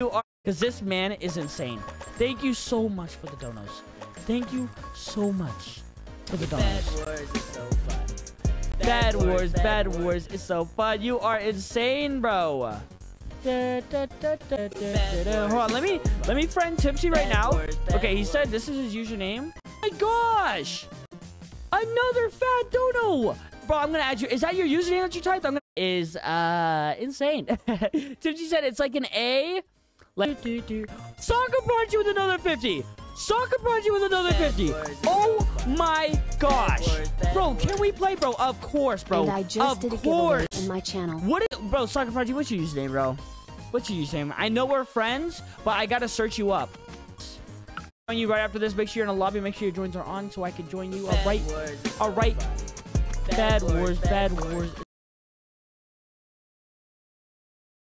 you are because this man is insane. Thank you so much for the donos. Thank you so much for the Bad donos. Wars is so fun. Bed Wars, Bed Wars is so fun. You are insane, bro. Da, da, da. Hold on, let me let me friend Tipsy right now. Okay, he said this is his username. my gosh! Another fat dono! Bro, I'm gonna add you. Is that your username that you typed? I'm gonna is uh insane. Tipsy said it's like an A. Like Soccer punch you with another 50. Soccer punch you with another 50. Oh my gosh. Bro, can we play, bro? Of course, bro. and I just of did a course. giveaway in my channel. What is, bro, Soccer Prodigy, what's your username, bro? What's your username? I know we're friends, but I gotta search you up. Join you right after this. Make sure you're in the lobby. Make sure your joins are on so I can join you. All right. All right. Bed Wars, Bed Wars.